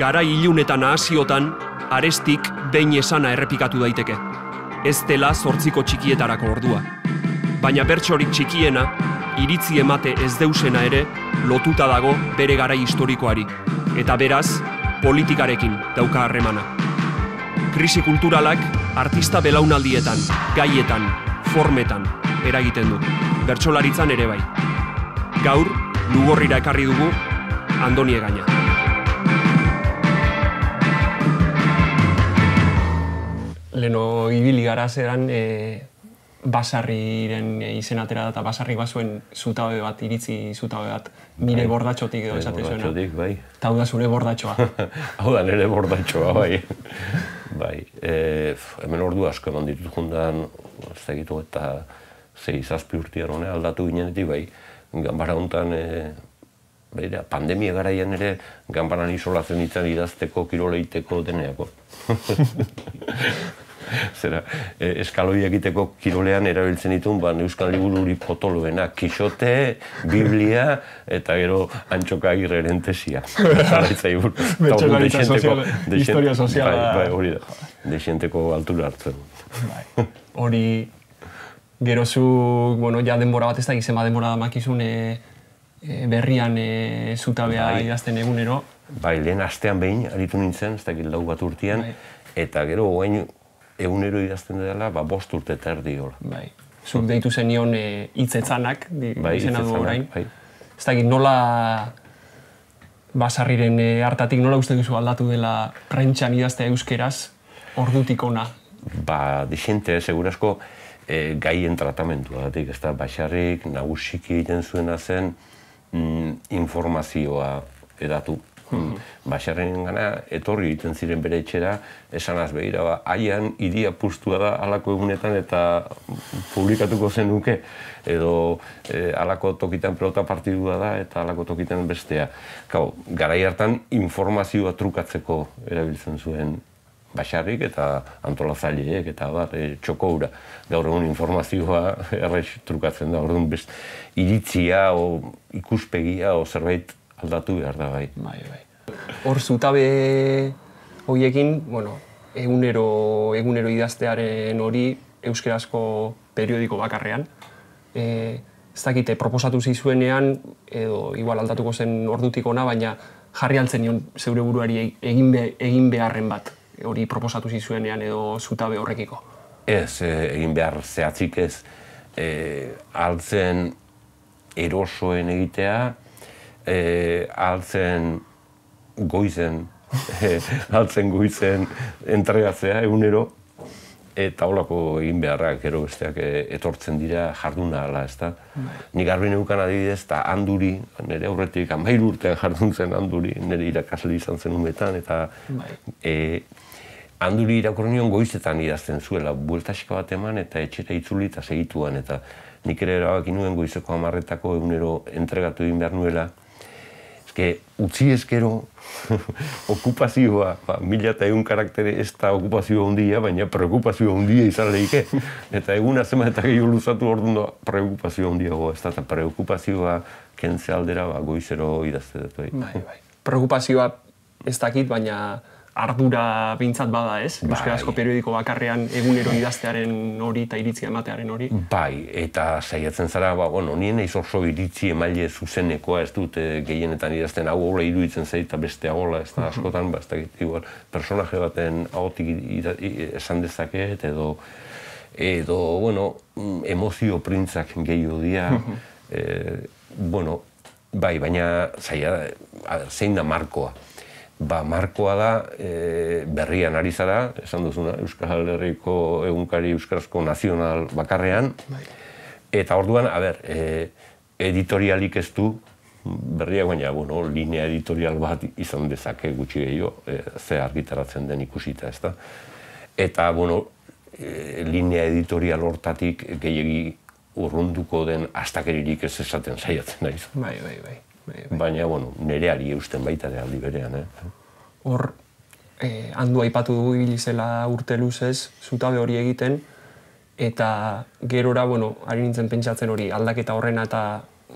gara ilun eta arestik behin esana errepikatu daiteke. Ez dela zortziko txikietarako ordua. Baina bertsorik txikiena, iritzi emate ez deusena ere, lotuta dago bere gara historikoari. Eta beraz, politikarekin dauka harremana. Krisi kulturalak artista belaunaldietan, gaietan, formetan eragiten du. Bertsolaritzan ere bai. Gaur, lugorrira ekarri dugu, Andoni Egaña. Leno ibili gara zeran, e, basarriren izen atera da, eta basarri bazuen zutabe bat, iritzi zutabe bat, mire bai. bordatxotik edo esate zuena. Bordatxotik, bai. Eta hau da zure bordatxoa. hau da nire bordatxoa, bai. bai. E, hemen ordu asko eman ditut jundan, ez egitu eta zei zazpi urtiar hone aldatu ginenetik, bai. Gambara honetan, e, Beira, pandemia garaian ere, ganbaran isolatzen ditzen idazteko, kiroleiteko, deneako. Zera, e, eskaloi egiteko kirolean erabiltzen ditun, ba, Euskal Libururi potoloena, Kixote, Biblia, eta gero antxoka agirre erentesia. Betxelaritza sozial, historia soziala. Bai, bai, hori da, desienteko altura hartzen. Bai, hori, gero zu, bueno, ja denbora bat ez da, gizema denbora makizun, e, e, berrian e, zutabea bai. idazten egunero. Bai, lehen astean behin, aritu nintzen, ez dakit lau bat urtean, bai. eta gero, oain, egunero idazten dela, ba, bost urte eta erdi hola. Bai. Zuk deitu zenion e, itzetzanak, di, bai, izena du orain. Bai. Ez dakit, nola basarriren e, hartatik, nola uste duzu aldatu dela prentxan idaztea euskeraz, ordutik ona? Ba, dixente, segurasko, e, gaien tratamentua datik, ez da, basarrik, nagusiki egiten zuena zen, mm, informazioa edatu Mm. Gana, etorri egiten ziren bere etxera, esan behira, ba, haian idia pustua da alako egunetan eta publikatuko zen nuke, edo e, alako tokitan pelota partidua da eta alako tokitan bestea. Kau, garai hartan informazioa trukatzeko erabiltzen zuen Baixarrik eta antolatzaileek eta bat, e, txokoura. Gaur egun informazioa errez trukatzen da, orduan best, iritzia o ikuspegia o zerbait aldatu behar da bai. Bai, bai. Hor zutabe horiekin, bueno, egunero, egunero idaztearen hori euskerazko periodiko bakarrean. E, ez dakite, proposatu zizuenean, edo igual aldatuko zen ordutik ona, baina jarri altzen nion zeure buruari egin, egin beharren bat, hori proposatu zizuenean edo zutabe horrekiko. Ez, e, egin behar zehatzik ez, e, altzen erosoen egitea, e, altzen goizen, e, altzen goizen entregatzea egunero, eta holako egin beharrak gero besteak e, etortzen dira jarduna ala, ezta. Bai. Ni garbi neukan adibidez, eta handuri, nire aurretik amairu urtean jardun zen handuri, nire irakasle izan zen umetan, eta bai. e, handuri irakornion goizetan idazten zuela, bueltasika bat eman eta etxera itzuli eta segituan, eta nik ere erabak inuen goizeko amarretako egunero entregatu egin behar nuela, Eske, utzi eskero, okupazioa, ba, mila eta egun karaktere ez da okupazioa ondia, baina preokupazioa ondia izan lehike. Eta egun azema eta gehiago luzatu hor da preokupazioa ondia goa, ez da, eta preokupazioa kentze aldera, ba, goizero idazte dut. Bai, bai. bai. Preokupazioa ez dakit, baina ardura bintzat bada ez, bai. Euskarazko periodiko bakarrean egunero idaztearen hori eta iritzia ematearen hori. Bai, eta saiatzen zara, ba, bueno, nien eiz oso iritzi emaile zuzenekoa ez dut e, gehienetan idazten hau hola iruditzen zait eta beste hola, ez da askotan, ba, ez da igual, personaje baten ahotik esan dezaket edo edo, bueno, emozio printzak gehiago dia, e, bueno, bai, baina zaila, zein da markoa ba, markoa da e, berrian ari zara, esan duzuna, Euskal Herriko egunkari Euskarazko nazional bakarrean. Bai. Eta orduan, a ber, e, editorialik ez du, berriak baina, bueno, linea editorial bat izan dezake gutxi gehiago, e, ze argitaratzen den ikusita, ez da. Eta, bueno, e, linea editorial hortatik gehiagi urrunduko den astakeririk ez esaten saiatzen naiz. Bai, bai, bai. Bai, bai. Baina, bueno, nereari eusten baita de aldi berean, eh? Hor, eh, handu aipatu dugu ibilizela urte luzez, zutabe hori egiten, eta gerora, bueno, ari nintzen pentsatzen hori aldaketa horrena eta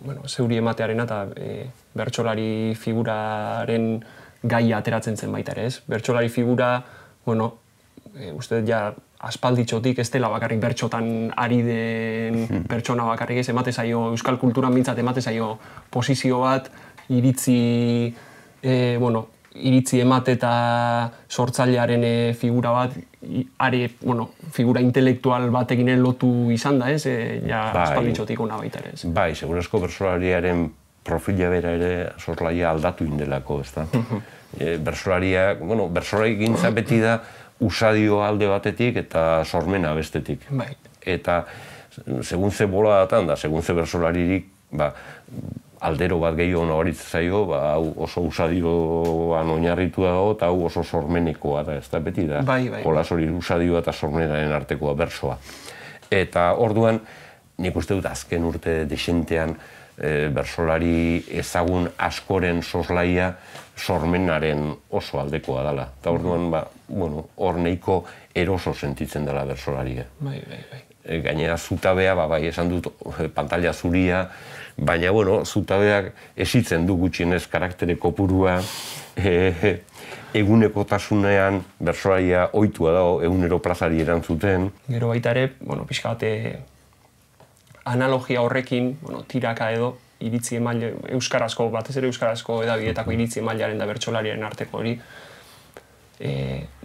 bueno, zeuri ematearena eta e, bertsolari figuraren gaia ateratzen zen baita ere, ez? Bertsolari figura, bueno, e, uste ja aspalditxotik ez dela bakarrik bertxotan ari den pertsona bakarrik ez, emate zaio, euskal kulturan mintzat emate zaio posizio bat, iritzi, e, bueno, iritzi emate eta sortzailearen e, figura bat, are, bueno, figura intelektual batekin lotu izan da, ez? E, ja, Bai. aspalditxotik ona baita ere, ez? Bai, segurazko bersolariaren profila bera ere sortlaia aldatu indelako, ez da? e, bersolaria, bueno, bersolari gintza beti da usadio alde batetik eta sormena bestetik. Bai. Eta segun ze bola datan da, segun ze bersolaririk, ba, aldero bat gehiago nabaritzen zaio, ba, hau oso usadioan oinarritu dago eta hau oso sormenekoa da, ez da beti da. Bai, bai. Jolas hori usadioa eta sormenaren artekoa bersoa. Eta orduan, nik uste dut azken urte desentean e, bersolari ezagun askoren soslaia sormenaren oso aldekoa dela. Eta orduan, ba, bueno, hor nahiko eroso sentitzen dela bersolaria. Bai, bai, bai. E, gainera zutabea, ba, bai, esan dut e, pantalla zuria, baina, bueno, zutabeak esitzen du gutxienez karaktere kopurua, e, egunekotasunean bersolaria ohitua dago egunero plazari erantzuten, Gero baita ere, bueno, pixka bat, eh, analogia horrekin, bueno, tiraka edo, iritzi emaile, euskarazko, batez ere euskarazko edabietako iritzi emailearen da bertsolariaren arteko hori, e,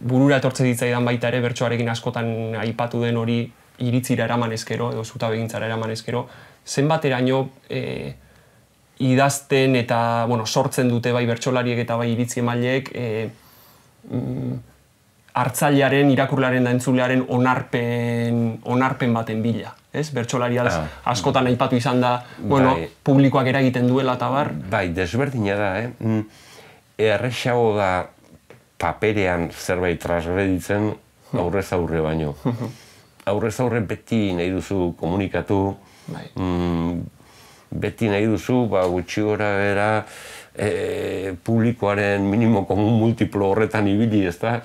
burura etortze ditzaidan baita ere, bertsoarekin askotan aipatu den hori iritzira eraman ezkero, edo zuta begintzara eraman ezkero, zenbateraino e, idazten eta, bueno, sortzen dute bai bertsolariek eta bai iritzi emaileek, e, mm, hartzailearen, irakurlaren da entzulearen onarpen, onarpen baten bila. Ez? Bertsolari Ah. askotan aipatu izan da, bueno, Bai. publikoak eragiten duela eta bar. Bai, desberdina da, eh? Mm, Errexago da paperean zerbait transgreditzen aurrez aurre baino. Aurrez aurre beti nahi duzu komunikatu, Bai. mm, beti nahi duzu, ba, gutxi gora bera, e, publikoaren minimo komun multiplo horretan ibili, ez da?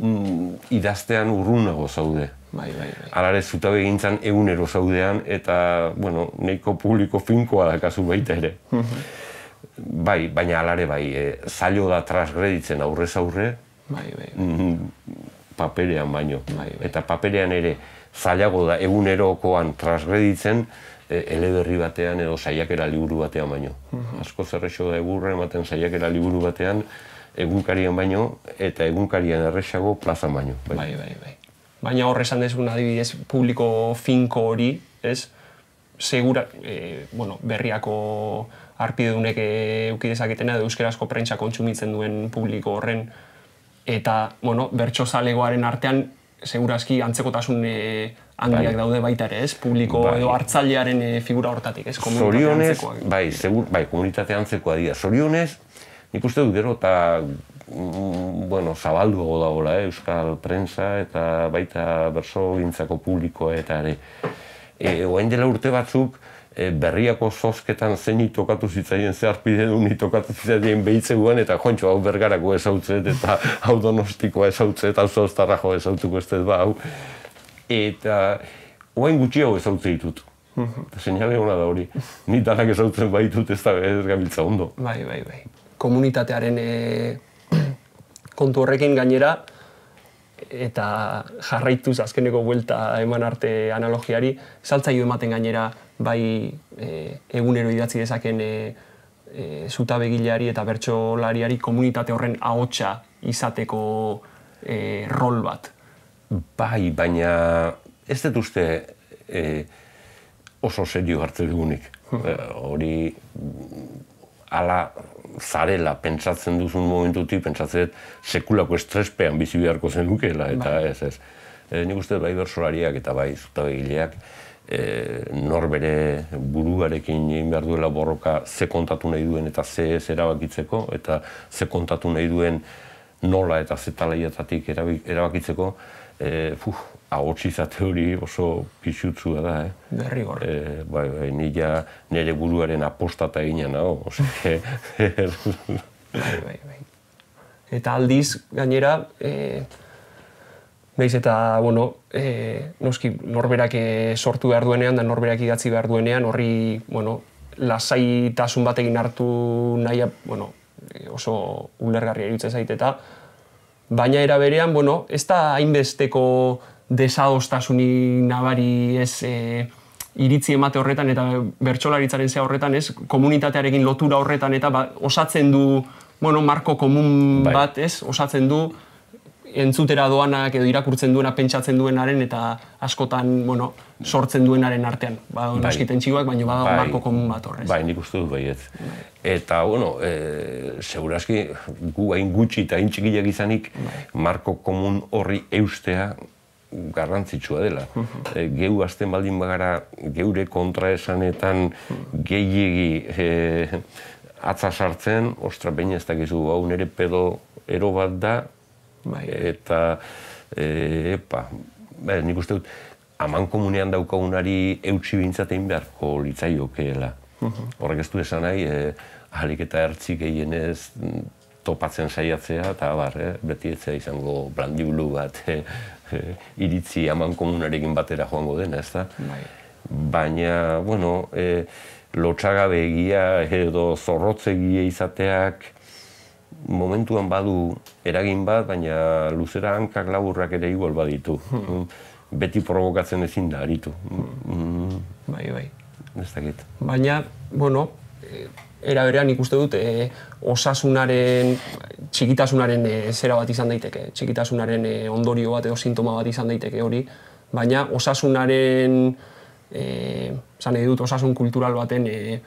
Mm, idaztean urrunago zaude. Bai, bai, bai. Alare zutabe gintzan egunero zaudean eta, bueno, nahiko publiko finkoa dakazu baita ere. bai, baina alare bai, e, zailo da transgreditzen aurrez aurre, Bai, bai, bai. mm, paperean baino. Bai, bai. Eta paperean ere zailago da egunerokoan transgreditzen e, eleberri batean edo saiakera liburu batean baino. Asko zerrexo da egurra ematen saiakera liburu batean egunkarian baino eta egunkarian erresago plazan baino. Bai, bai, bai. Baina hor esan dezun adibidez publiko finko hori, ez? Segura, e, bueno, berriako arpidedunek euki dezaketena edo euskerazko prentsa kontsumitzen duen publiko horren eta, bueno, bertso zalegoaren artean segurazki antzekotasun e, handiak Bai. daude baita ere, ez? Publiko Bai. edo hartzailearen e, figura hortatik, ez? Komunitate Zorionez, bai, segur, bai, komunitate antzekoa dira. Zorionez, nik uste dut gero eta mm, bueno, zabalduago dagoela, eh, euskal prensa eta baita berso gintzako publikoa eta ere. E, oain dela urte batzuk, e, berriako zozketan zeini tokatu zitzaien zeharpide du ni tokatu zitzaien behitzeguan eta jontxo hau bergarako ezautzet eta hau donostikoa ezautzet, hau zoztarra jo ezautuko ez ba, hau. Eta oain gutxiago ezautze ditut. Eta seinale hona da hori. Ni danak ezautzen baitut ez da ez gabiltza ondo. Bai, bai, bai. Komunitatearen e, kontu horrekin gainera, eta jarraituz azkeneko buelta eman arte analogiari, saltzaio ematen gainera bai e, egunero idatzi dezaken e, e, zutabegileari eta bertsolariari komunitate horren ahotsa izateko e, rol bat. Bai, baina ez dut uste e, oso serio hartzen dugunik. E, hori ala zarela pentsatzen duzun momentutik, pentsatzen sekulako estrespean bizi beharko zenukela, eta ez ez. E, nik uste bai bersolariak eta bai zutabegileak e, nor bere buruarekin egin behar duela borroka ze kontatu nahi duen eta ze ez erabakitzeko, eta ze kontatu nahi duen nola eta ze talaietatik erabi- erabakitzeko, e, fuf, ahots izate hori oso pixutzua da, eh? Derrigor. E, bai, bai, ni ja nire buruaren apostata egina nago, osea, Bai, bai, bai. Eta aldiz, gainera, e, Naiz eta, bueno, e, noski norberak e, sortu behar duenean, da norberak idatzi behar duenean, horri, bueno, lasaitasun batekin hartu nahi, bueno, e, oso ulergarria iruditzen zait eta baina era berean, bueno, ez da hainbesteko desadostasunik nabari ez e, iritzi emate horretan eta bertsolaritzaren zea horretan ez, komunitatearekin lotura horretan eta ba, osatzen du, bueno, marko komun Bai. bat ez, osatzen du entzutera doanak edo irakurtzen duena pentsatzen duenaren eta askotan, bueno, sortzen duenaren artean. Ba, Bai. noski tentsikoak, baina badago Bai. marko komun bat horrez. Bai, nik uste dut baiet. Eta, bueno, e, seguraski gu hain gutxi eta hain txikiak izanik, marko komun horri eustea garrantzitsua dela. e, geu azten baldin bagara geure kontraesanetan gehiegi e, atza sartzen, ostra, bain ez dakizu, hau nire pedo ero bat da, Bai. eta e, epa, ba, nik uste dut, aman komunean daukagunari eutxi bintzatein beharko litzaiokeela. Horrek ez du esan nahi, e, ahalik eta ertzik gehienez topatzen saiatzea, eta bar, eh, beti etzea izango blandiulu bat e, e, iritzi aman komunarekin batera joango dena, ez da? Bai. Baina, bueno, e, lotxagabegia edo zorrotzegia izateak momentuan badu eragin bat, baina luzera hankak laburrak ere igual baditu. Beti provokatzen ezin da aritu. Mm, Bai, bai. ez dakit. Baina, bueno, eh, era berean ikuste dut eh, osasunaren, txikitasunaren eh, zera bat izan daiteke, txikitasunaren eh, ondorio bat edo sintoma bat izan daiteke hori, baina osasunaren, esan nahi dut, osasun kultural baten eh,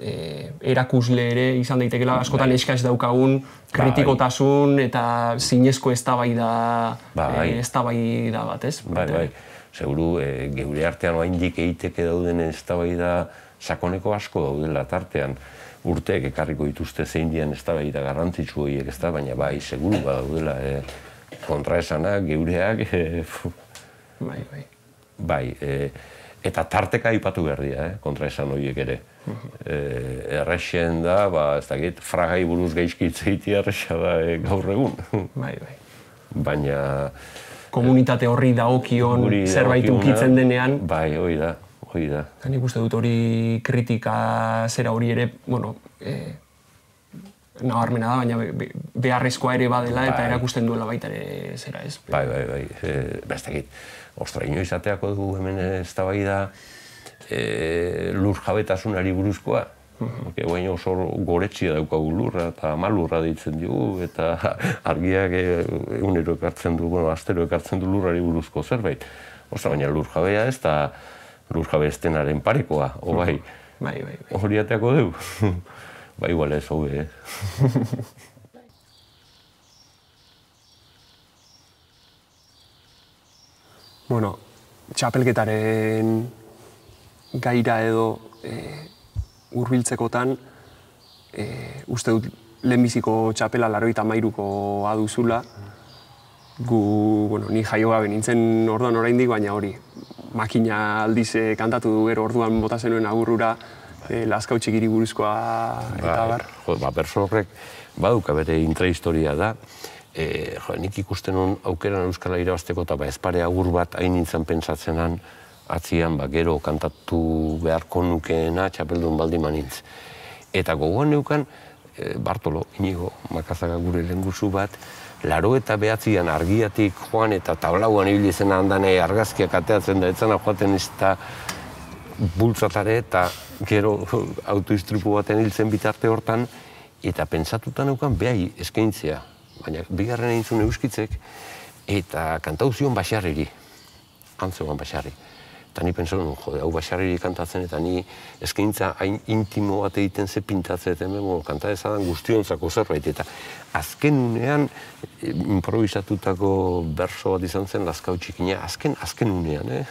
eh, erakusle ere izan daitekela askotan Bai. eska ez daukagun kritikotasun eta zinezko eztabaida Bai. eztabaida bat, ez? Bai, bai. Seguru, e, geure artean oraindik egiteke dauden eztabaida sakoneko asko daudela tartean. Urteek ekarriko dituzte zein dian eztabaida garrantzitsu horiek, ez da, baina bai, seguru badaudela e, kontraesanak, geureak, e, fu, Bai, bai. Bai, e, eta tarteka aipatu behar dira, eh, kontraesan horiek ere. E, errexen da, ba, ez dakit, fragai buruz gaizki hitz egitea errexa da e, gaur egun. Bai, bai. Baina komunitate horri dagokion guri zerbait ukitzen denean, Bai, hori da, hori da. eta nik uste dut hori kritika zera hori ere, bueno, e, nabarmena da, baina be- be- beharrezkoa ere badela eta Bai. erakusten duela baita ere zera ez. Bai, bai, bai. E, ba, ez dakit, ostra, inoiz ateako dugu hemen ez da bai da e, lur jabetasunari buruzkoa. Ke, baina oso goretxia daukagu lurra eta malurra deitzen digu eta argiak egunero ekartzen du, bueno, astero ekartzen du lurrari buruzko zerbait. Ostra, baina lur jabea ez da lur jabe estenaren parekoa, o bai, Bai, bai, bai. hori ateako dugu. ba, igual ez, hobe, eh? Bueno, txapelketaren gaira edo e, urbiltzekotan, e, uste dut lehenbiziko txapela laroita mairuko aduzula, gu, bueno, ni jaio gabe nintzen orduan oraindik, baina hori, makina aldiz eh, kantatu du gero orduan bota zenuen agurrura, e, Lazkau txikiri buruzkoa eta Bai, bar. Jo, ba, berso horrek baduka bere intrahistoria da. E, jo, nik ikusten hon aukeran Euskala irabazteko eta ba, ezpare agur bat hain nintzen pentsatzenan atzian ba, gero kantatu beharko nukeena txapeldun baldin manintz. Eta gogoan neukan, e, Bartolo, inigo, makazaka gure lenguzu bat, laro eta behatzian argiatik joan eta tablauan ibili zen handane argazkiak ateatzen da, etzana joaten ez da bultzatare eta gero autoistripu baten hiltzen bitarte hortan, eta pentsatuta neukan behai eskaintzea. Baina bigarren egin zuen euskitzek, eta kantau zion basarriri. Antzegoan basarri. Eta ni pentsatu, nuen, jode, hau basarriri kantatzen, eta ni eskaintza hain intimo bat egiten ze pintatzen, eta hemen, bueno, kanta ezadan guztionzako zerbait. Eta azken unean, improvisatutako berso bat izan zen, Lazkau txikina, azken, azken unean, eh?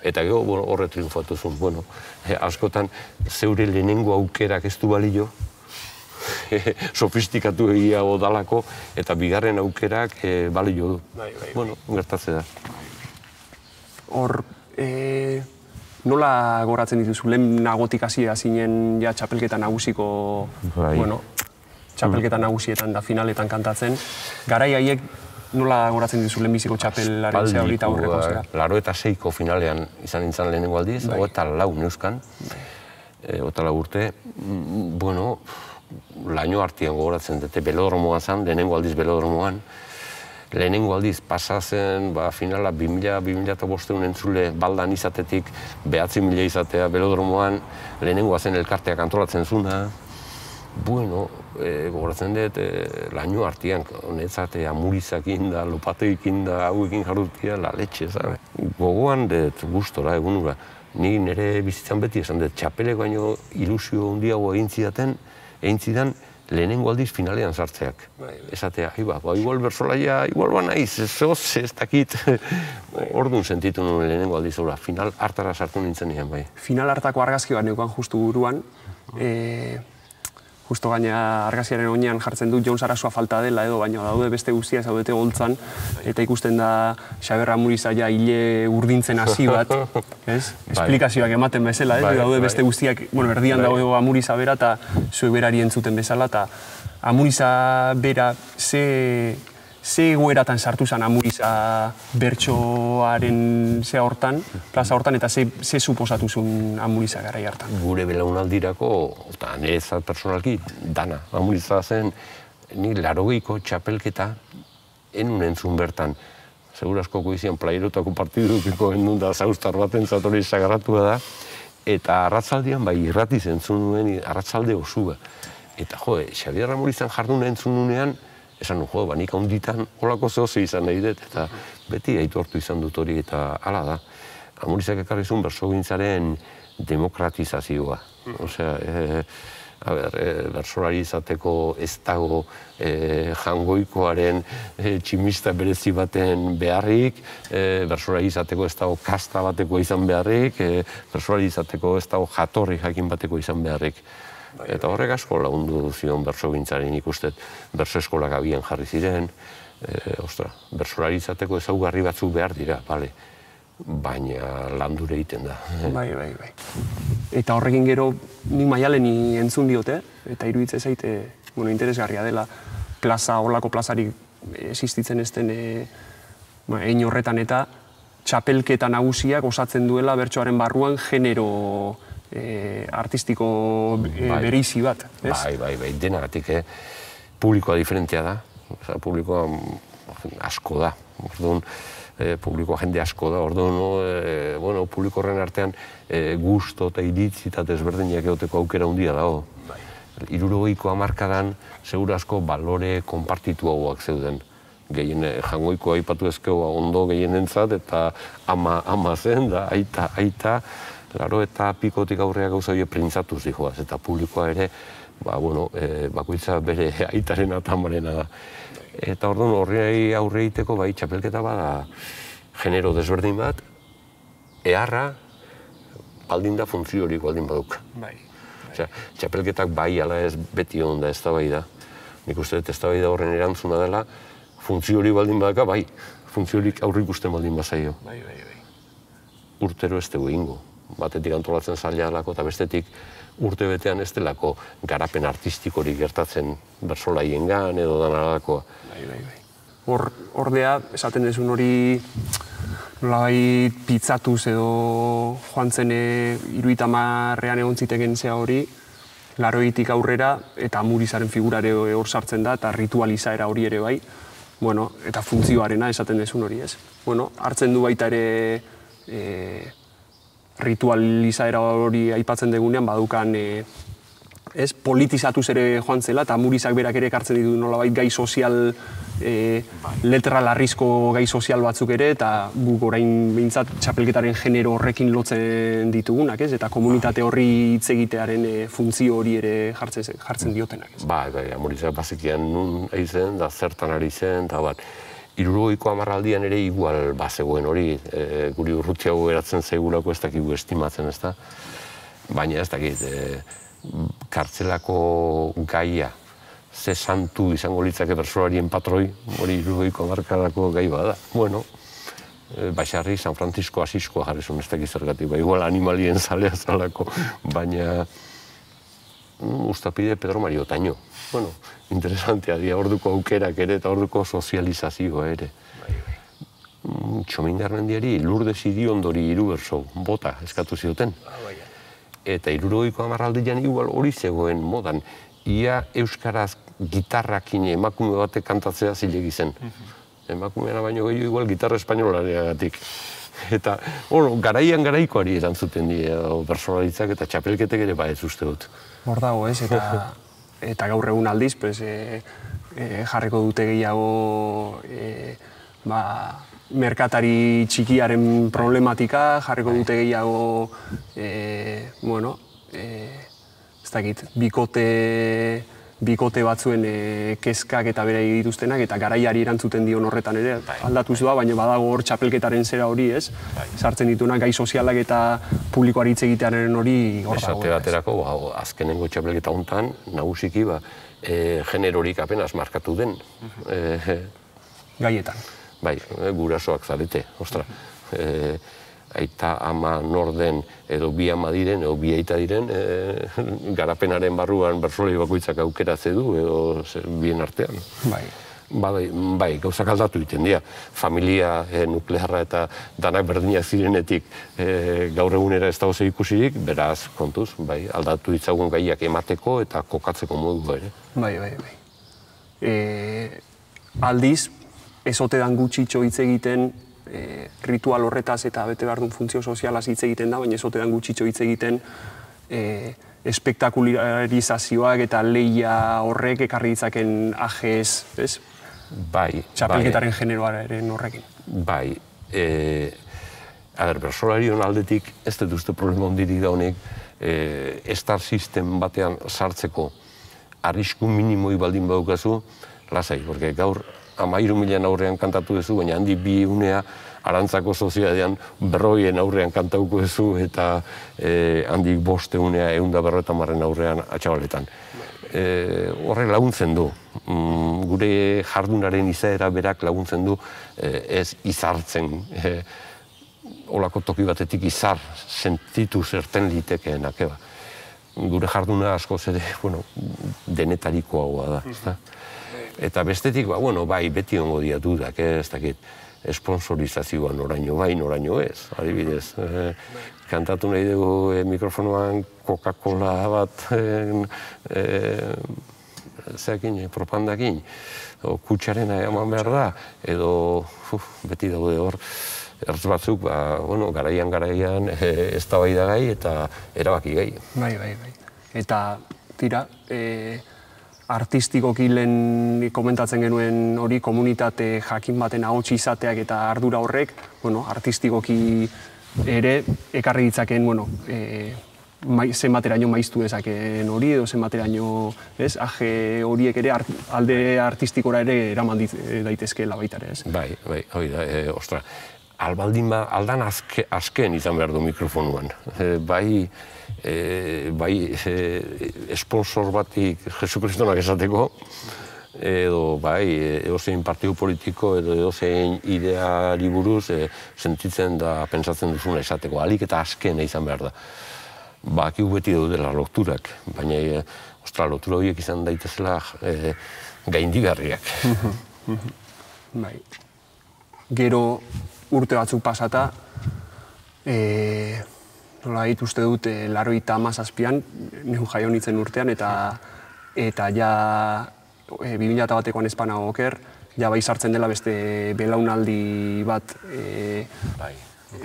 Eta gero, bueno, horre triunfatu zuen, bueno, eh, askotan zeure lehenengo aukerak ez du balio, sofistikatu egia odalako, eta bigarren aukerak eh, balio du. Bai, bai, bai. Bueno, gertatze da. Hor, e, nola goratzen dituzu, lehen nagotik hasia zinen ja txapelketa nagusiko, Bai. bueno, txapelketa nagusietan da finaletan kantatzen. Garai haiek nola goratzen dituzu lehenbiziko txapelaren zea hori eta aurreko zera? eh, Laro eta seiko finalean izan nintzen lehenengo aldiz, Bai. bai. eta lau neuzkan, e, eta lau urte, Mm, bueno, laino artian gogoratzen dute belodromoa zen, lehenengo aldiz belodromoan. Lehenengo aldiz pasa zen, ba, finala 2000 eta bosteun entzule baldan izatetik behatzi mila izatea belodromoan, lehenengoa zen elkarteak antolatzen zuna. Bueno, e, gogoratzen dut, e, laino artian, honetzat, e, amurizakin da, lopateekin da, hauekin jarrutia, la letxe, zabe. Gogoan dut gustora, egunura, ni nire bizitzan beti esan dut, txapelek baino ilusio handiago egin zidaten, egin zidan, lehenengo aldiz finalean sartzeak. Bai, bai. Esatea, ai ba, ba, igual bersolaia, igual ba naiz, ez oz, ez dakit. Orduan sentitu nuen lehenengo aldiz, ora, final hartara sartu nintzen nian, bai. Final hartako argazki bat neukan justu buruan, e, justo gaina argaziaren oinean jartzen du Jon Sarasua falta dela edo, baina daude beste guztia zaudete goltzan, eta ikusten da Xaberra Murizaia hile urdintzen hasi bat, ez? Bai. Esplikazioak ematen bezala, ez? Bai, daude bai. beste guztiak, bueno, erdian bai. dago Amuriza bera eta zuek berari entzuten bezala, eta Amuriza bera ze ze egoeratan sartu zen amuriza bertsoaren ze hortan, plaza hortan, eta ze, ze suposatu zuen amuriza gara hartan? Gure belaunaldirako, eta nire zat personalki, dana. Amuriza zen, ni larogeiko txapelketa enun entzun bertan. Segur asko koizian plairotako partidukiko enun da zaustar baten zatori sagarratu da. Eta arratzaldian, bai, irrati zentzun nuen, arratzalde osua. Eta jo, Xabier Amurizan jardun entzun nunean, esan jo, banik handitan holako zehoze izan nahi dut, eta beti aitortu izan dut hori, eta hala da. Amurizak ekarri zuen berso gintzaren demokratizazioa. Osea, e, a ber, e, bersolari izateko ez dago e, jangoikoaren e, tximista berezi baten beharrik, e, bersolari izateko ez dago kasta bateko izan beharrik, e, bersolari izateko ez dago jatorri jakin bateko izan beharrik. Eta horrek asko lagundu zion berso gintzaren ikustet, berso eskolak abian jarri ziren, e, ostra, bersolari izateko ezaugarri batzuk behar dira, bale, baina landure egiten da. Bai, bai, bai. Eta horrekin gero, nik maialeni entzun diote, eta iruditze zaite, bueno, interesgarria dela, plaza, holako plazarik existitzen ez den, e, ba, horretan eta, txapelketa nagusiak osatzen duela bertsoaren barruan genero e, artistiko e, bai. bereizi bat, ez? Bai, bai, bai, denagatik, eh? publikoa diferentia da, Osa, publikoa asko da, orduan, e, publikoa jende asko da, orduan, no, e, bueno, publiko horren artean e, gusto eta iritzi eta desberdinak egoteko aukera handia dago. Bai. Irurogeiko amarkadan, segura asko, balore konpartitu hauak zeuden. Gehien jangoiko aipatu ezkeo ondo gehien entzat, eta ama, ama zen, da, aita, aita, Laro eta pikotik aurrea gauza hori printzatu zijoaz, eta publikoa ere, ba, bueno, e, bakoitza bere aitaren atamarena da. Eta orduan horrei aurre egiteko bai txapelketa bada genero desberdin bat, eharra baldin da funtzio hori baldin baduk. Bai. bai. txapelketak bai ala ez beti onda ez da bai da. Nik uste dut ez da bai da horren erantzuna dela, funtzio hori baldin badaka bai, funtzio hori aurre ikusten baldin bazaio. Bai, bai, bai. Urtero ez dugu ingo batetik antolatzen zaila lako, eta bestetik urte betean ez delako garapen artistikorik gertatzen bersolaien gan edo danarakoa. Bai, bai, bai. Hor, ordea, esaten dezun hori nolabait pizzatuz edo joan zene iruitamarrean egon ziteken zea hori, laroitik aurrera eta murizaren figurare hor sartzen da eta ritualizaera hori ere bai, bueno, eta funtzioarena esaten dezun hori ez. Bueno, hartzen du baita ere e, ritualizaera hori aipatzen degunean badukan e, ez politizatuz ere joan zela eta murizak berak ere ekartzen ditu nolabait gai sozial e, letra larrizko gai sozial batzuk ere eta guk orain behintzat txapelketaren genero horrekin lotzen ditugunak ez eta komunitate horri hitz egitearen e, funtzio hori ere jartzen, jartzen diotenak ez. Ba, bai, murizak bazikian nun eizen da zertan ari zen eta bat irurogeiko amarraldian ere igual bazegoen hori, e, guri urrutiago eratzen zaigulako ez dakigu estimatzen, ez da? Baina ez dakit, e, kartzelako gaia, ze santu izango litzake persoarien patroi, hori irurogeiko amarkadako gai bada. Bueno, e, Baixarri, San Francisco Asiskoa jarri zuen ez dakit zergatik, ba, igual animalien zalea zalako, baina mm, ustapide Pedro Mario Taño. Bueno, interesantea dira, orduko aukerak ere eta orduko sozializazioa ere. Bai, bai. Mm, Txomingarren lurde ondori iru berso, bota eskatu zioten. Ah, bai, eta iruroiko amarraldian igual hori zegoen modan, ia euskaraz gitarrakin emakume batek kantatzea zilegi zen. Emakumeena baino gehiago igual gitarra espainolareagatik. Eta, bueno, garaian garaikoari erantzuten die, bersolaritzak eta txapelketek ere ba ez uste dut. Hor dago, ez? Eta, eta gaur egun aldiz, pues, e, e, jarriko dute gehiago e, ba, merkatari txikiaren problematika, jarriko dute gehiago, e, bueno, e, ez dakit, bikote, bikote batzuen e, kezkak eta bere dituztenak eta garaiari erantzuten dion horretan ere bai. aldatu zua, baina badago hor txapelketaren zera hori, ez? Bai. Sartzen ditunak gai sozialak eta publikoari hitz egitearen hori hor dago. Esate baterako, ba, azkenengo txapelketa hontan nagusiki ba, e, generorik apenas markatu den. E, Gaietan. Bai, gurasoak zarete, ostra. E, aita ama norden edo bi ama diren edo bi aita diren e, garapenaren barruan bersoli bakoitzak aukeratze du edo bien artean. Bai. Ba, bai, bai, gauzak aldatu egiten dira. Familia e, nuklearra eta danak berdinak zirenetik e, gaur egunera ez dago ikusirik, beraz, kontuz, bai, aldatu ditzagun gaiak emateko eta kokatzeko modu ere. Bai, bai, bai. E, aldiz, ezote dan gutxitxo hitz egiten e, ritual horretaz eta bete behar duen funtzio sozialaz hitz egiten da, baina ez dan gutxitxo hitz egiten e, espektakularizazioak eta leia horrek ekarri ditzaken ajez, ez? Bai, Txapelketaren bai. generoaren horrekin. Bai, e, a ber, aldetik ez dut uste problema ondirik da honek, e, estar sistem batean sartzeko arrisku minimoi baldin badukazu, lasai, porque gaur amairu milen aurrean kantatu duzu, baina handi bi unea arantzako soziadean berroien aurrean kantauko duzu eta e, handik boste unea eunda berroetan marren aurrean atxabaletan. E, horre laguntzen du, mm, gure jardunaren izaera berak laguntzen du e, ez izartzen, e, olako toki batetik izar sentitu zerten litekeenak, eba. Gure jarduna asko zede, bueno, denetariko hau da, ezta? Eta bestetik, ba, bueno, bai, beti ongo dia dudak, eh, ez dakit, esponsorizazioa noraino bai, noraino ez, adibidez. Eh, kantatu nahi dugu eh, mikrofonoan Coca-Cola bat, eh, eh, zeakin, eh, propandakin, o, kutsarena eman behar da, edo uf, beti daude hor, ertz batzuk, ba, bueno, garaian garaian eh, ez da bai da gai eta erabaki gai. Bai, bai, bai. Eta, tira, eh, artistikoki lehen komentatzen genuen hori komunitate jakin baten ahotsi izateak eta ardura horrek, bueno, artistikoki ere ekarri ditzaken, bueno, e, mai, zenbateraino maiztu dezakeen hori edo zenbateraino, ez, aje horiek ere alde artistikora ere eraman daitezkeela baita ez? Bai, bai, hori da, e, ostra, albaldin ba, aldan azke, azken izan behar du mikrofonuan. E, bai, e, bai e, esponsor batik Jesu Kristonak esateko, edo bai, edozein partidu politiko edo edozein idea liburuz e, sentitzen da pentsatzen duzuna esateko, alik eta azken izan behar da. Ba, beti daudela loturak, baina e, ostra, lotura horiek izan daitezela e, gaindigarriak. bai. Gero, urte batzuk pasata, e, nola uste dut, e, laro eta amazazpian, nehu jaio nintzen urtean, eta eta ja e, 2000 batekoan espana oker, ja bai sartzen dela beste belaunaldi bat e, bai.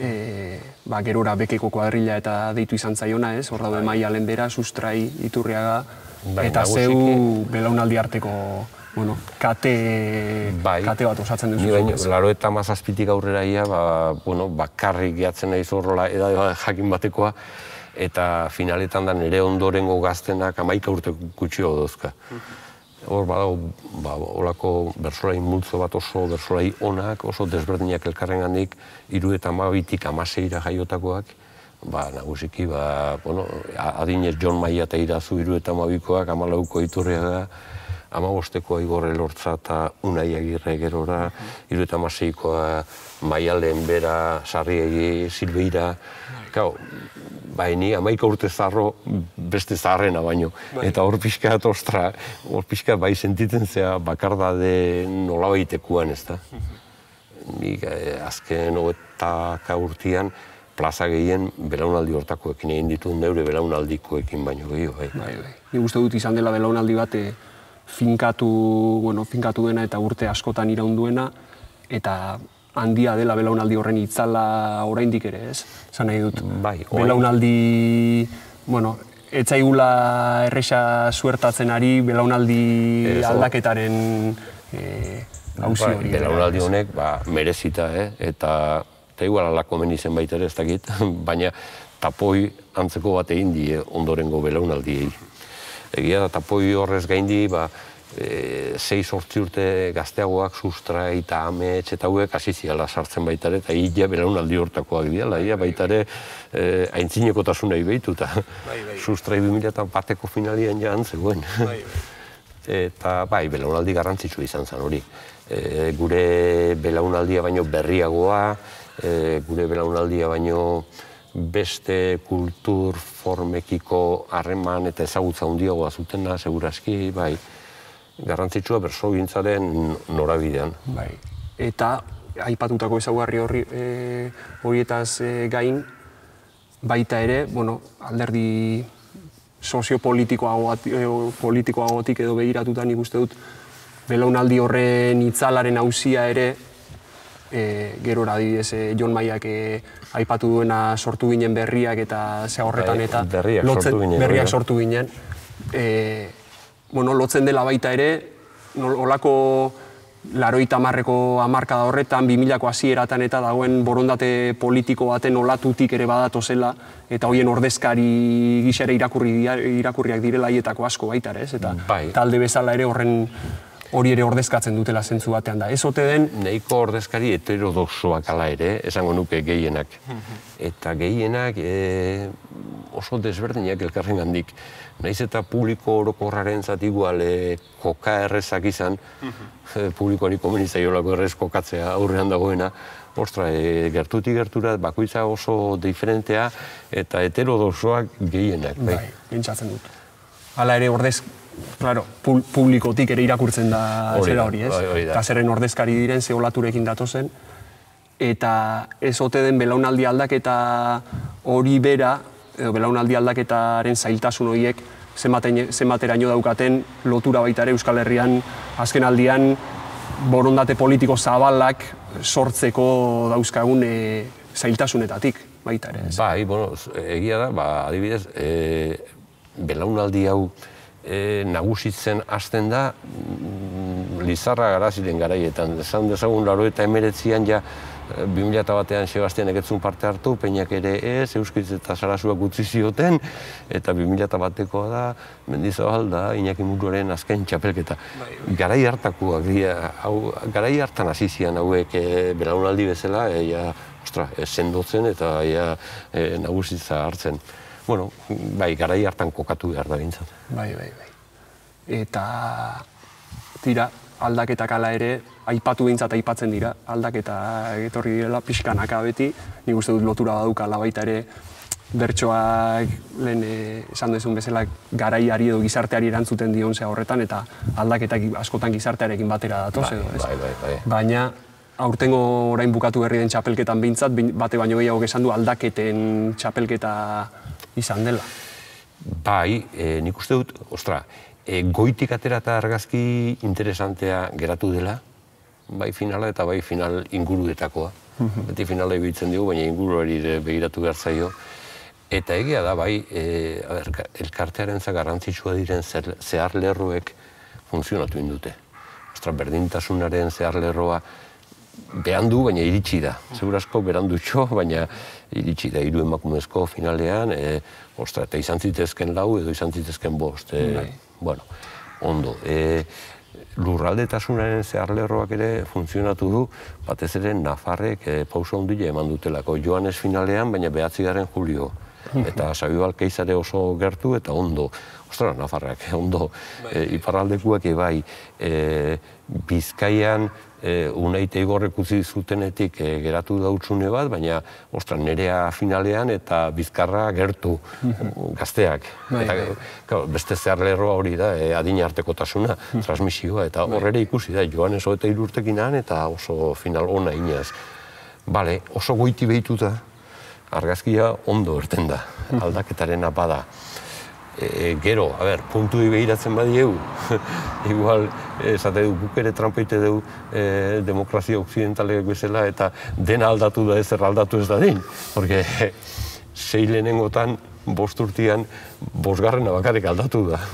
E, ba, gerora bekeko kuadrilla eta deitu izan zaiona ez, hor daude bai. maia bera, sustrai, iturriaga, bai, eta zeu belaunaldi arteko bueno, kate, bai, kate bat osatzen duzu. Ni baino, laro eta mazazpitik aurrera ia, ba, bueno, bakarrik gehatzen nahi zorrola eda jakin batekoa, eta finaletan da nire ondorengo gaztenak amaika urte gutxi dozka. Hor badago, ba, olako bersolai multzo bat oso, bersolai onak, oso desberdinak elkarren handik, iru eta amabitik amaseira jaiotakoak, ba, nagusiki, ba, bueno, adinez John Maia eta irazu iru eta amabikoak, amalauko iturriaga, amabosteko igorre lortza eta unai agirre gerora, iru eta maseikoa maialen bera, sarriegi, silbeira, Gau, bai ni amaika urte zarro beste zaharrena baino. Bai. Eta hor pixka ostra, hor pixka bai sentitzen zea bakardade nola baitekuan ez da. Nik eh, azken hogeta urtean plaza gehien belaunaldi hortakoekin egin ditu neure belaunaldikoekin baino gehiago. Bai. Bai, bai. Ni uste dut izan dela belaunaldi bat eh, finkatu, bueno, finkatu dena eta urte askotan iraunduena eta handia dela belaunaldi horren itzala oraindik ere, ez? Zan nahi dut, Bai, orain- belaunaldi, bueno, etzaigula erresa suertatzen ari belaunaldi Ez, aldaketaren e, hauzi Bai, hori. belaunaldi ez? honek ba, merezita, eh? eta eta igual alako meni zenbait ere ez dakit, baina tapoi antzeko bat egin die ondorengo belaunaldiei. Egia da tapoi horrez gaindi, ba, e, sei sortzi urte gazteagoak sustra eta amets eta hauek hasi ziala sartzen baita ere, eta ia belaunaldi hortakoak diala, ia baita ere e, aintzineko behituta. Bai, bai. Sustrai 2000 bateko finalian ja antzegoen. Eta bai, belaunaldi garrantzitsu izan zen hori. E, gure belaunaldia baino berriagoa, e, gure belaunaldia baino beste kultur formekiko harreman eta ezagutza handiagoa zutena, seguraski, bai, garrantzitsua berso gintzaren norabidean. Bai. Eta aipatutako ezaugarri horri e, horietaz e, gain baita ere, bueno, alderdi soziopolitikoagoat- e, edo begiratuta nik uste dut belaunaldi horren itzalaren hauzia ere e, gerora adibidez e, Jon Maiak e, aipatu duena sortu ginen berriak eta ze horretan Bai, eta berriak sortu ginen, berriak da. sortu ginen. E, bueno, lotzen dela baita ere, olako laroita marreko amarkada horretan, 2000ko hasieratan eta dagoen borondate politiko baten olatutik ere badatozela, eta hoien ordezkari gixere irakurri, irakurriak direla haietako asko baita ere, ez? Eta Bai. talde bezala ere horren hori ere ordezkatzen dutela zentzu batean da. Ez ote den, Neiko ordezkari heterodoxoak ala ere, esango nuke gehienak. Eta gehienak e, oso desberdinak elkarren gandik. Naiz eta publiko orokorraren zati e, koka errezak izan, e, publikoari komeni zaiolako errez kokatzea aurrean dagoena, Ostra, e, gertutik gertura bakoitza oso diferentea eta heterodoxoak gehienak. Bai. bai, pentsatzen dut. Hala ere ordez, claro, publikotik ere irakurtzen da Hori zera hori, ez? hori- hori da. Eta zerren ordezkari diren ze olaturekin datozen. Eta ez ote den belaunaldi aldaketa hori bera, edo belaunaldi aldaketaren zailtasun horiek zenbaten- zenbateraino daukaten lotura baita ere Euskal Herrian azken aldian borondate politiko zabalak sortzeko dauzkagun e, zailtasunetatik baita ere. Ez? Bai, bueno, egia da, ba, adibidez, e, belaunaldi hau e, nagusitzen hasten da mm, Lizarra garaziren garaietan. Esan dezagun laro eta emeretzian ja e, 2000 batean Sebastianek etzun parte hartu, Peinak ere ez, Euskitz eta Sarasuak utzi zioten, eta 2000 batekoa da, Mendizabal da, Iñaki Muruaren azken txapelketa. Garai hartakoak dira, hau, garai hartan hasi zian hauek e, belaunaldi bezala, e, ja, ostra, e, sendotzen eta ja, e, nagusitza hartzen. Bueno, bai, garai hartan kokatu behar da bintzat. Bai, bai, bai. Eta tira, aldaketak ala ere, aipatu behintzat aipatzen dira, aldaketa etorri direla pixkanaka beti, nik uste dut lotura badukala baita ere, bertsoak lehen eh, esan duzun bezala garaiari edo gizarteari erantzuten dion zea horretan eta aldaketak askotan gizartearekin batera datoz Bai, edo, ez? bai, bai, bai. Baina aurtengo orain bukatu berri den txapelketan behintzat, bate baino gehiago esan du aldaketen txapelketa izan dela. Bai, e, nik uste dut, ostra, e, goitik atera eta argazki interesantea geratu dela, bai finala eta bai final inguruetakoa. Beti finala ibiltzen dugu, baina inguruari ere begiratu behar zaio. Eta egia da, bai, e, ka- elkartearen garrantzitsua diren zehar lerroek funtzionatu indute. Ostra, berdintasunaren zehar lerroa behan du, baina iritsi da. Segurazko berandutxo, baina iritsi da hiru emakumezko finalean, e, ostra, eta izan zitezken lau edo izan zitezken bost. E, Bai. Bueno, ondo. E, lurraldetasunaren zeharlerroak ere funtzionatu du, batez ere Nafarrek e, pauso handia eman dutelako Joanes finalean, baina behatzigarren Julio. Eta Sabibal keizare oso gertu eta ondo. Ostra, Nafarrak, ondo. E, iparraldekuak bai, e, Bizkaian e, unaite igorrek utzi zutenetik e, geratu dautsune bat, baina ostra, nerea finalean eta bizkarra gertu gazteak. Bai, eta, bai. Claro, beste zehar lerroa hori da, e, adina artekotasuna, transmisioa, eta hor ere ikusi da, joan eso eta irurtekin han, eta oso final ona inaz. Bale, oso goiti behituta, argazkia ondo erten da, aldaketaren bada. E, gero, a ber, puntu behiratzen badiegu, igual, esate du, guk ere trampeite dugu e, demokrazia occidentalek bezala, eta dena aldatu da ez aldatu ez da din. Porque sei lehenengotan, bost urtian, bosgarrena bakarrik aldatu da.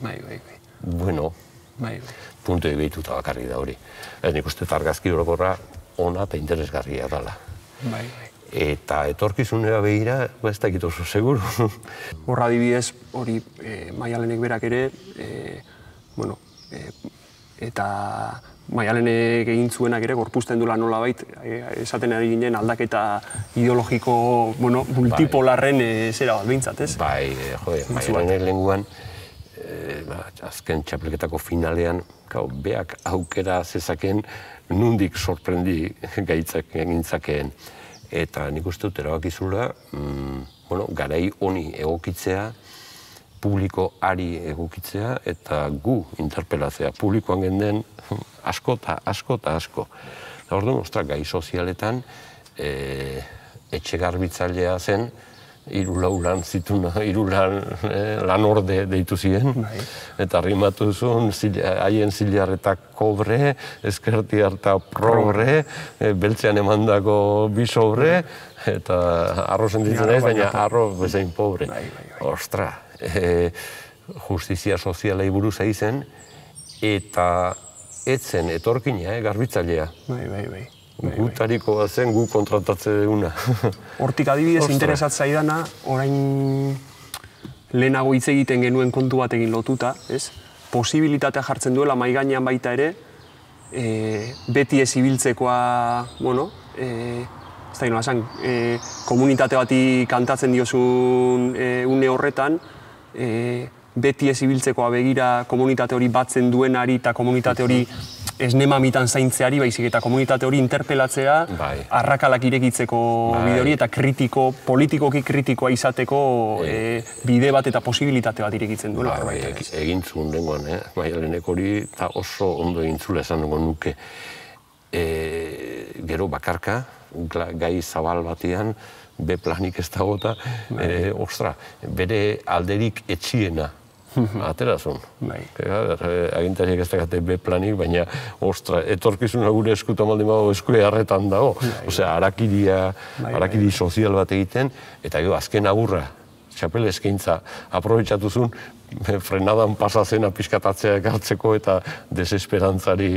Bai, bai, bai. Bueno, Bai, bai. puntu behituta bakarrik da hori. Ez nik uste argazki orokorra ona eta interesgarria dela. Bai, bai. Eta etorkizunera behira, ba ez dakit oso seguru. Horra adibidez, hori e, maialenek berak ere, e, bueno, e, eta maialenek egin zuenak ere, gorpuzten duela nola bait, e, esaten ari ginen aldaketa ideologiko, bueno, multipolarren e, zera bat behintzat, ez? Bai, e, jo, maialenek lenguan, e, ba, azken txapelketako finalean, gau, beak aukera zezaken, nundik sorprendi gaitzak egintzakeen eta nik uste dut erabakizula, mm, bueno, garai honi egokitzea, publiko ari egokitzea eta gu interpelatzea. Publikoan genden asko eta asko eta asko. Eta orduan, ostra, gai sozialetan, e, etxe garbitzailea zen, hiru lan zituna, hiru lan, eh, lan orde deitu ziren. Bai. Eta rimatu zuen, haien zilar eta kobre, eskerti harta progre, e, beltzean emandako bi sobre, eta arro sentitzen ez, baina arro bezain pobre. Bai, bai, bai. Ostra, e, justizia sozialei buruz zen, eta etzen etorkina, eh, garbitzailea. Bai, bai, bai. Gutariko bat zen, gu kontratatze duguna. Hortik adibidez Ostra. interesat zaidana, orain lehenago hitz egiten genuen kontu batekin lotuta, ez? Posibilitatea jartzen duela mai gainean baita ere, e, beti ez ibiltzekoa, bueno, e, ez da gino, esan, e, komunitate bati kantatzen diozun e, une horretan, e, beti ez ibiltzekoa begira komunitate hori batzen duenari eta komunitate hori ez nemamitan zaintzeari, baizik eta komunitate hori interpelatzea, Bai. arrakalak irekitzeko Bai. bide hori eta kritiko, politikoki kritikoa izateko e, bide bat eta posibilitate bat irekitzen duela. Ba, bai, norbaitek, ez? egin zuen dengoan, eh? Maialenek hori eta oso ondo egin zula esan dugu nuke. E, gero bakarka, gai zabal batean, be planik ez dago eta, e, ostra, bere alderik etxiena atera zuen. Bai. Eh, agintariak ez dakate B planik, baina, ostra, etorkizuna gure eskuta maldin badago eskue harretan dago. Osea, harakiria, Bai, harakiri sozial bat egiten, eta gero azken agurra, txapel eskaintza aprobetsatu zuen, eh, frenadan pasa zena pizkatatzea ekartzeko eta desesperantzari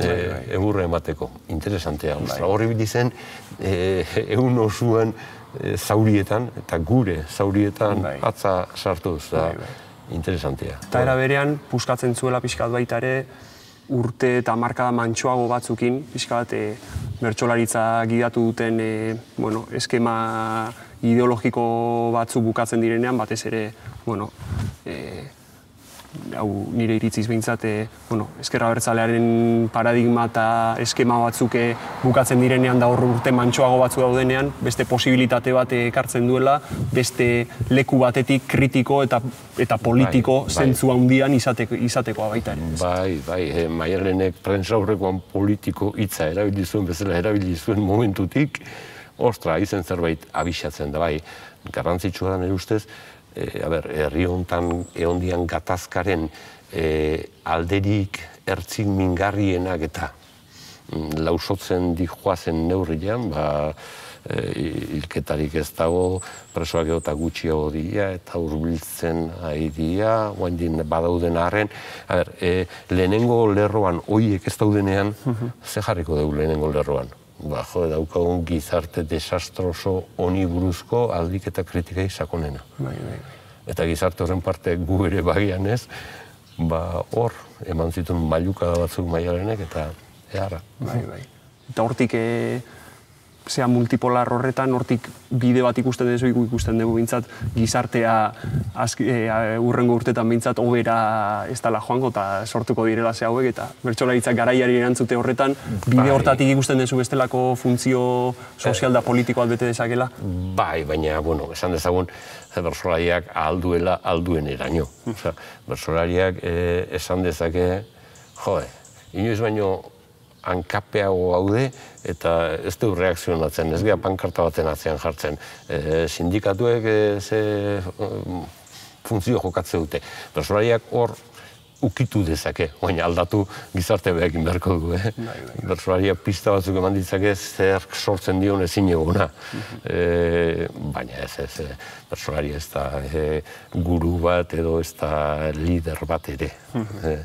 eh, egurra emateko. Interesantea. Ostra, horri bili zen, eh, egun osuan eh, zaurietan, eta gure zaurietan Bai. atza sartuz. Da, Interesantea. Eta era berean, puskatzen zuela pixkat baita ere, urte eta markada mantxoago batzukin, pixka bat, e, bertsolaritza gidatu duten e, bueno, eskema ideologiko batzuk bukatzen direnean, batez ere, bueno, e, hau nire iritziz behintzat, e, bueno, eskerra bertzalearen paradigma eta eskema batzuk e, bukatzen direnean da hor urte mantxoago batzu daudenean, beste posibilitate bat ekartzen duela, beste leku batetik kritiko eta eta politiko Bai, bai. zentzu handian izateko, izatekoa baita ere. Bai, bai, e, Maialenek prensa aurrekoan politiko hitza erabili zuen bezala erabili zuen momentutik, ostra, izen zerbait abixatzen da, bai, garrantzitsua da nire ustez, e, a ber, herri hontan ehondian gatazkaren e, alderik ertzin mingarrienak eta mm, lausotzen dijoazen neurrian, ba, e, hilketarik ez dago, presoak eta gutxiago dira, eta hurbiltzen ari dira, oaindin badauden arren. A ber, e, lehenengo lerroan, hoiek ez daudenean, ze jarriko dugu lehenengo lerroan? Ba, jo, daukagun gizarte desastroso honi buruzko aldik eta kritikai sakonena. Bai, bai, bai. Eta gizarte horren parte gu ere bagian ez, ba, hor, eman zituen mailuka batzuk maialenek, eta eharra. Bai, bai. Eta hortik, e, zea multipolar horretan, hortik bide bat ikusten iku ikusten dugu bintzat, gizartea azk, e, a- urrengo urtetan bintzat hobera ez dala joango eta sortuko direla ze hauek, eta bertsolaritzak garaiari erantzute horretan, bide Bai. hortatik ikusten duzu bestelako funtzio sozial da politiko bat bete dezakela. Bai, baina, bueno, esan dezagun, ze bersolariak alduela alduen eraino. Osea, bersolariak eh, esan dezake, joe, inoiz baino hankapeago gaude eta ez du reakzionatzen, ez gara pankarta baten atzean jartzen. E, sindikatuek e, ze funtzio jokatze dute. Bersolariak hor ukitu dezake, baina aldatu gizarte behekin beharko du. Eh? Bai, bai, bai. pista batzuk eman ditzake zer sortzen dion ezin egona. e, baina ez ez, e, ez da e, guru bat edo ez da lider bat ere. E,